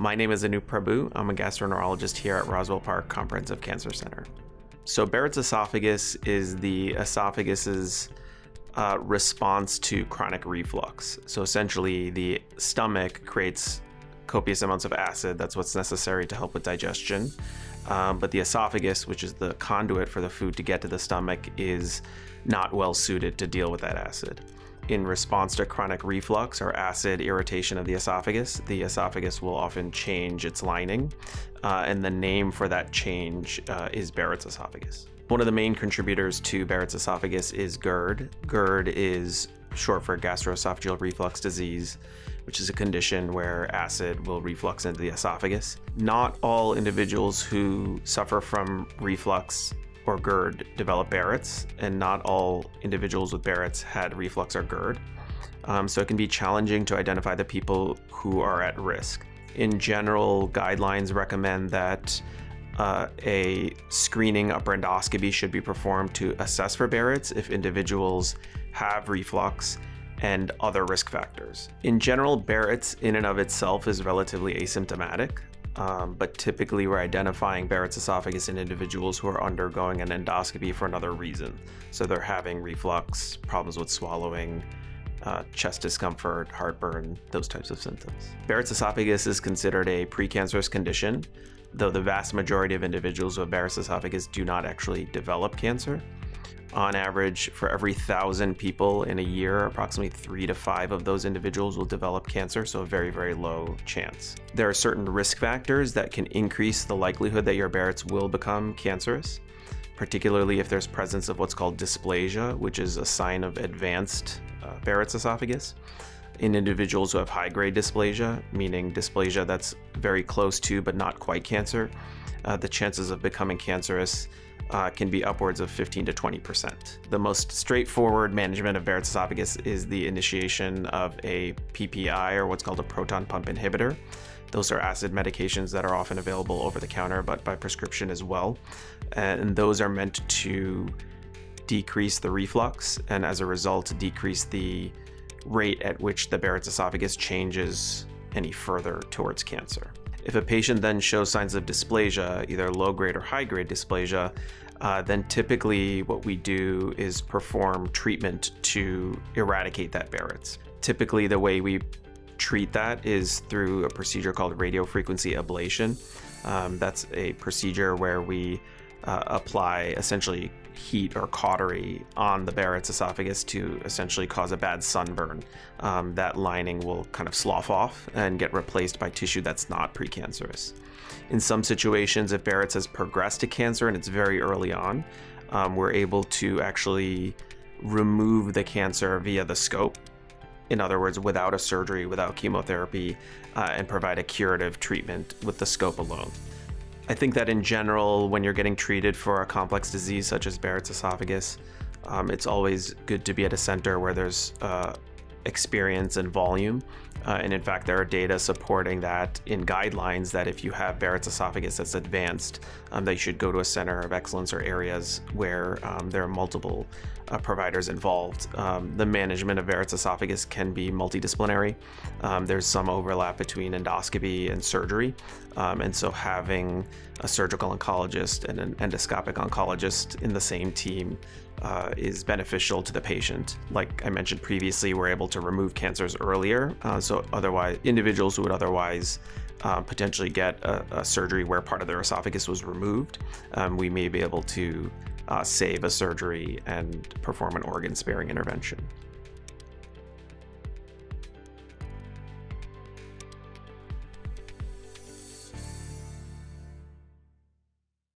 My name is Anoop Prabhu. I'm a gastroenterologist here at Roswell Park Comprehensive Cancer Center. So, Barrett's esophagus is the esophagus's uh, response to chronic reflux. So, essentially, the stomach creates copious amounts of acid. That's what's necessary to help with digestion. Um, but the esophagus, which is the conduit for the food to get to the stomach, is not well suited to deal with that acid in response to chronic reflux or acid irritation of the esophagus, the esophagus will often change its lining, uh, and the name for that change uh, is Barrett's esophagus. One of the main contributors to Barrett's esophagus is GERD. GERD is short for gastroesophageal reflux disease, which is a condition where acid will reflux into the esophagus. Not all individuals who suffer from reflux or GERD develop Barrett's, and not all individuals with Barrett's had reflux or GERD. Um, so it can be challenging to identify the people who are at risk. In general, guidelines recommend that uh, a screening upper endoscopy should be performed to assess for Barrett's if individuals have reflux and other risk factors. In general, Barrett's in and of itself is relatively asymptomatic. Um, but typically, we're identifying Barrett's esophagus in individuals who are undergoing an endoscopy for another reason. So they're having reflux, problems with swallowing, uh, chest discomfort, heartburn, those types of symptoms. Barrett's esophagus is considered a precancerous condition, though the vast majority of individuals with Barrett's esophagus do not actually develop cancer on average, for every thousand people in a year, approximately three to five of those individuals will develop cancer, so a very, very low chance. There are certain risk factors that can increase the likelihood that your Barrett's will become cancerous, particularly if there's presence of what's called dysplasia, which is a sign of advanced uh, Barrett's esophagus. In individuals who have high grade dysplasia, meaning dysplasia that's very close to but not quite cancer, uh, the chances of becoming cancerous uh, can be upwards of 15 to 20%. The most straightforward management of Barrett's esophagus is the initiation of a PPI or what's called a proton pump inhibitor. Those are acid medications that are often available over the counter, but by prescription as well. And those are meant to decrease the reflux and as a result, decrease the rate at which the Barrett's esophagus changes any further towards cancer. If a patient then shows signs of dysplasia, either low grade or high grade dysplasia, uh, then typically what we do is perform treatment to eradicate that Barrett's. Typically, the way we treat that is through a procedure called radiofrequency ablation. Um, that's a procedure where we uh, apply essentially heat or cautery on the Barrett's esophagus to essentially cause a bad sunburn. Um, that lining will kind of slough off and get replaced by tissue that's not precancerous. In some situations, if Barrett's has progressed to cancer and it's very early on, um, we're able to actually remove the cancer via the scope. In other words, without a surgery, without chemotherapy, uh, and provide a curative treatment with the scope alone. I think that in general, when you're getting treated for a complex disease such as Barrett's esophagus, um, it's always good to be at a center where there's uh, experience and volume. Uh, and in fact, there are data supporting that in guidelines that if you have Barrett's esophagus that's advanced, um, you should go to a center of excellence or areas where um, there are multiple uh, providers involved. Um, the management of Barrett's esophagus can be multidisciplinary. Um, there's some overlap between endoscopy and surgery. Um, and so having a surgical oncologist and an endoscopic oncologist in the same team uh, is beneficial to the patient. Like I mentioned previously, we're able to remove cancers earlier. Uh, so otherwise, individuals who would otherwise uh, potentially get a, a, surgery where part of their esophagus was removed, um, we may be able to uh, save a surgery and perform an organ sparing intervention.